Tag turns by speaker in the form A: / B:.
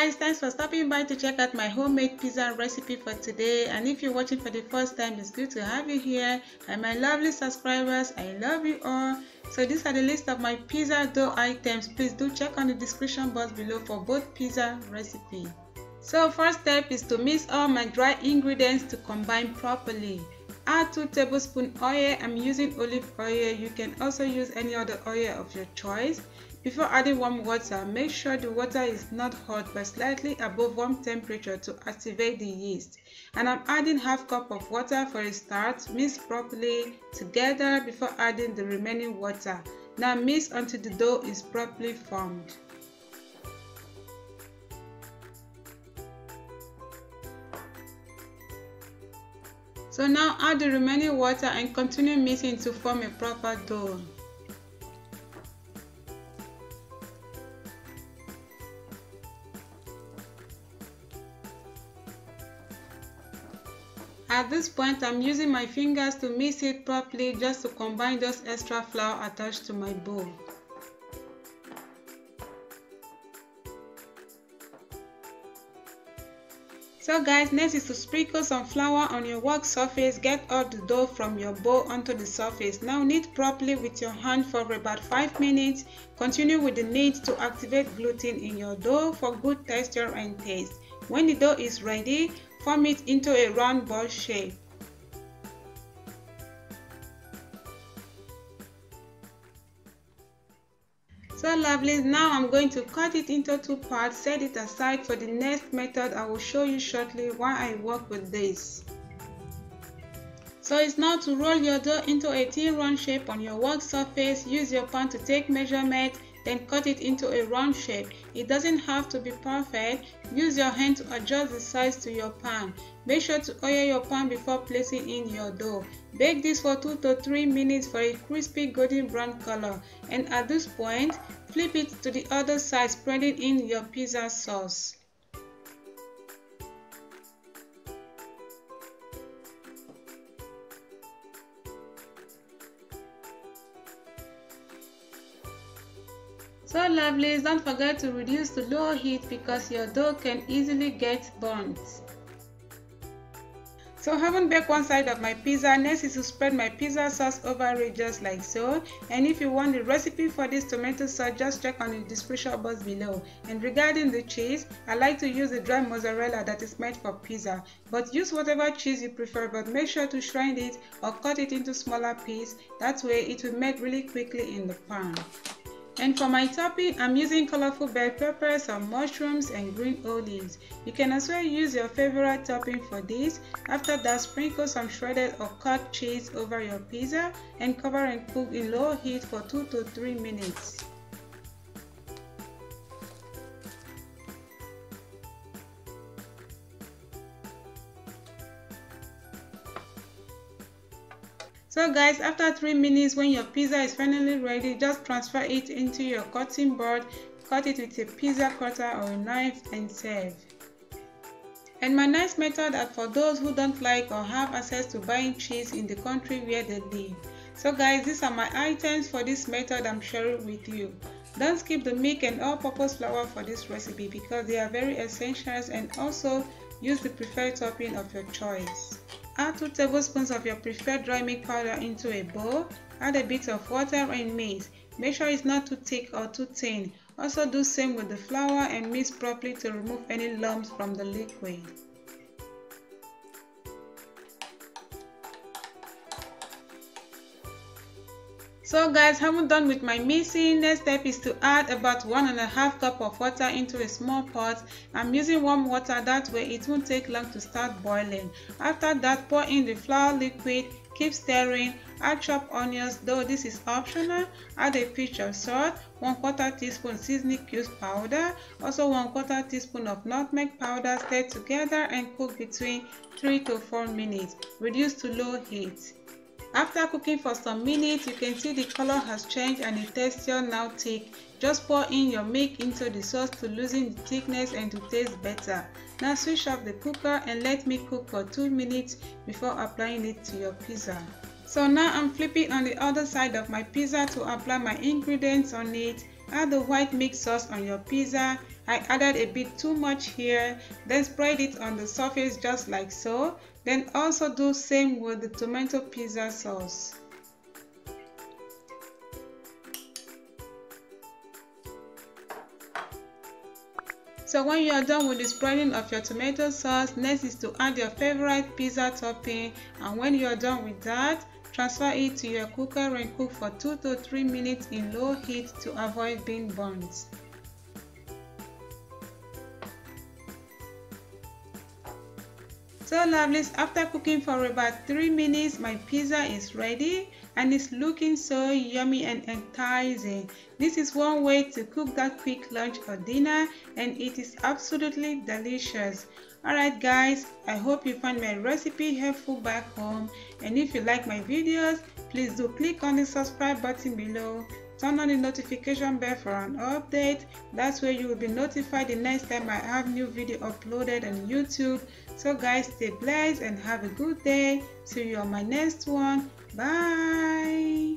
A: guys thanks for stopping by to check out my homemade pizza recipe for today. And if you're watching for the first time it's good to have you here. And my lovely subscribers i love you all. So these are the list of my pizza dough items. Please do check on the description box below for both pizza recipe. So first step is to mix all my dry ingredients to combine properly. Add 2 tablespoon oil. I'm using olive oil. You can also use any other oil of your choice before adding warm water, make sure the water is not hot but slightly above room temperature to activate the yeast. And I'm adding half cup of water for a start. Mix properly together before adding the remaining water. Now mix until the dough is properly formed. So now add the remaining water and continue mixing to form a proper dough. At this point, I'm using my fingers to mix it properly just to combine those extra flour attached to my bowl. So guys, next is to sprinkle some flour on your work surface. Get all the dough from your bowl onto the surface. Now knead properly with your hand for about 5 minutes. Continue with the knead to activate gluten in your dough for good texture and taste. When the dough is ready, form it into a round ball shape. So lovely, now I'm going to cut it into two parts, set it aside for the next method I will show you shortly while I work with this. So it's now to roll your dough into a thin round shape on your work surface, use your pan to take measurement then cut it into a round shape. It doesn't have to be perfect. Use your hand to adjust the size to your pan. Make sure to oil your pan before placing in your dough. Bake this for 2 to 3 minutes for a crispy golden brown color and at this point, flip it to the other side spreading in your pizza sauce. So lovelies, don't forget to reduce to low heat because your dough can easily get burnt. So having baked one side of my pizza, next is to spread my pizza sauce over it just like so. And if you want the recipe for this tomato sauce, just check on the description box below. And regarding the cheese, I like to use the dry mozzarella that is made for pizza. But use whatever cheese you prefer, but make sure to shred it or cut it into smaller pieces. That way it will melt really quickly in the pan. And for my topping, I'm using colorful bell peppers, some mushrooms and green olives. You can well use your favorite topping for this. After that, sprinkle some shredded or cut cheese over your pizza and cover and cook in low heat for 2 to 3 minutes. So guys, after 3 minutes when your pizza is finally ready, just transfer it into your cutting board, cut it with a pizza cutter or a knife and serve. And my next method are for those who don't like or have access to buying cheese in the country where they live. So guys, these are my items for this method I'm sharing with you. Don't skip the milk and all-purpose flour for this recipe because they are very essential and also use the preferred topping of your choice. Add 2 tablespoons of your preferred dry milk powder into a bowl. Add a bit of water and mix. Make sure it's not too thick or too thin. Also do same with the flour and mix properly to remove any lumps from the liquid. So guys, haven't done with my mixing. Next step is to add about one and a half cup of water into a small pot. I'm using warm water that way it won't take long to start boiling. After that, pour in the flour liquid, keep stirring, add chopped onions though this is optional, add a pinch of salt, 1 quarter teaspoon seasoning cubes powder, also 1 quarter teaspoon of nutmeg powder stir together and cook between 3 to 4 minutes. Reduce to low heat. After cooking for some minutes, you can see the color has changed and the texture now thick. Just pour in your milk into the sauce to loosen the thickness and to taste better. Now switch off the cooker and let me cook for 2 minutes before applying it to your pizza. So now I'm flipping on the other side of my pizza to apply my ingredients on it. Add the white mixed sauce on your pizza. I added a bit too much here then spread it on the surface just like so then also do same with the tomato pizza sauce. So when you are done with the spreading of your tomato sauce, next is to add your favorite pizza topping and when you are done with that, transfer it to your cooker and cook for 2 to 3 minutes in low heat to avoid being burnt. So lovelies, after cooking for about 3 minutes, my pizza is ready and it's looking so yummy and enticing. This is one way to cook that quick lunch or dinner and it is absolutely delicious. Alright guys, I hope you find my recipe helpful back home and if you like my videos, please do click on the subscribe button below turn on the notification bell for an update. That's where you will be notified the next time i have new video uploaded on youtube. So guys stay blessed and have a good day. See you on my next one. Bye